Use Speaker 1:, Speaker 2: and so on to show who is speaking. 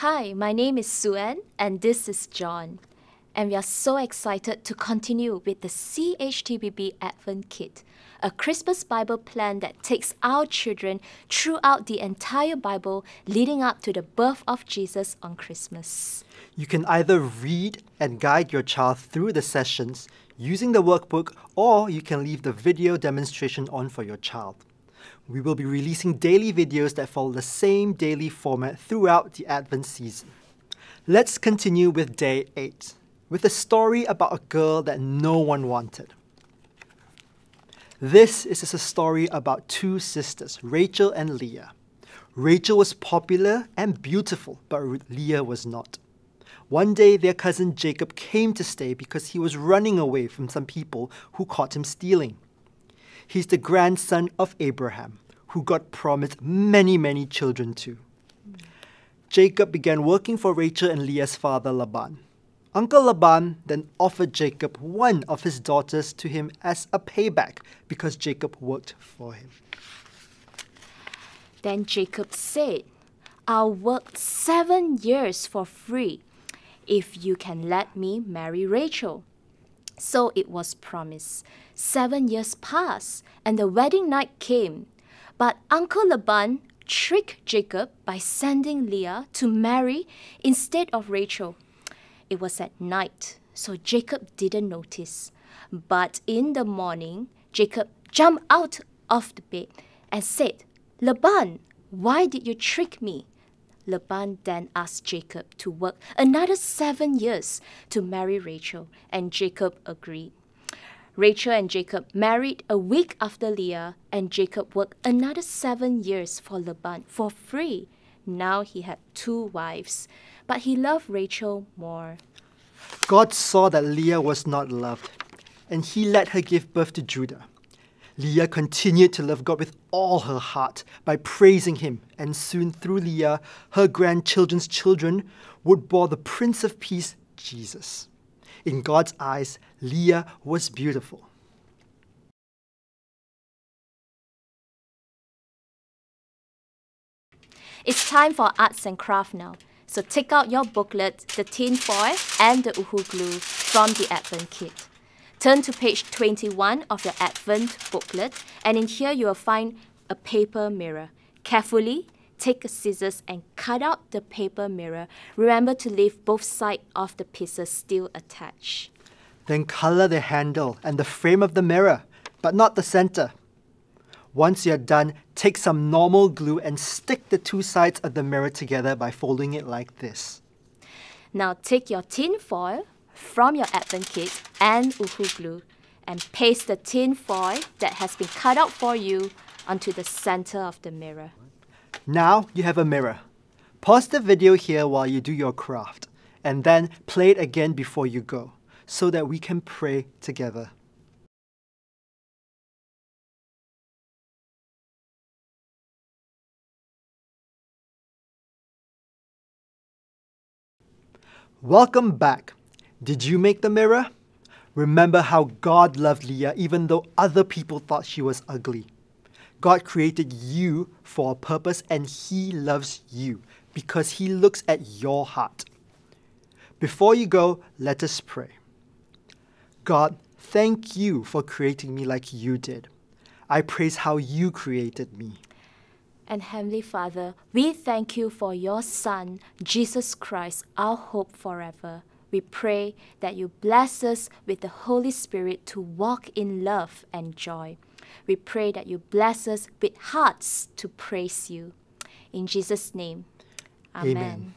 Speaker 1: Hi, my name is Suen, and this is John. And we are so excited to continue with the CHTBB Advent Kit, a Christmas Bible plan that takes our children throughout the entire Bible leading up to the birth of Jesus on Christmas.
Speaker 2: You can either read and guide your child through the sessions using the workbook, or you can leave the video demonstration on for your child. We will be releasing daily videos that follow the same daily format throughout the Advent season. Let's continue with day 8, with a story about a girl that no one wanted. This is a story about two sisters, Rachel and Leah. Rachel was popular and beautiful, but Leah was not. One day, their cousin Jacob came to stay because he was running away from some people who caught him stealing. He's the grandson of Abraham, who God promised many, many children to. Jacob began working for Rachel and Leah's father Laban. Uncle Laban then offered Jacob one of his daughters to him as a payback because Jacob worked for him.
Speaker 1: Then Jacob said, I'll work seven years for free if you can let me marry Rachel. So it was promised. Seven years passed, and the wedding night came. But Uncle Laban tricked Jacob by sending Leah to marry instead of Rachel. It was at night, so Jacob didn't notice. But in the morning, Jacob jumped out of the bed and said, Laban, why did you trick me? Laban then asked Jacob to work another seven years to marry Rachel, and Jacob agreed. Rachel and Jacob married a week after Leah, and Jacob worked another seven years for Laban for free. Now he had two wives, but he loved Rachel more.
Speaker 2: God saw that Leah was not loved, and he let her give birth to Judah. Leah continued to love God with all her heart by praising Him, and soon through Leah, her grandchildren's children would bore the Prince of Peace, Jesus. In God's eyes, Leah was beautiful.
Speaker 1: It's time for arts and craft now. So take out your booklet, the tin foil, and the Uhu glue from the Advent kit. Turn to page 21 of your Advent booklet, and in here you will find a paper mirror. Carefully take a scissors and cut out the paper mirror. Remember to leave both sides of the pieces still attached.
Speaker 2: Then color the handle and the frame of the mirror, but not the center. Once you're done, take some normal glue and stick the two sides of the mirror together by folding it like this.
Speaker 1: Now take your tin foil from your Advent kit and Uhu glue and paste the tin foil that has been cut out for you onto the center of the mirror.
Speaker 2: Now you have a mirror. Pause the video here while you do your craft and then play it again before you go so that we can pray together. Welcome back. Did you make the mirror? Remember how God loved Leah even though other people thought she was ugly. God created you for a purpose and He loves you because He looks at your heart. Before you go, let us pray. God, thank you for creating me like you did. I praise how you created me.
Speaker 1: And Heavenly Father, we thank you for your Son, Jesus Christ, our hope forever. We pray that you bless us with the Holy Spirit to walk in love and joy. We pray that you bless us with hearts to praise you. In Jesus' name, Amen. Amen.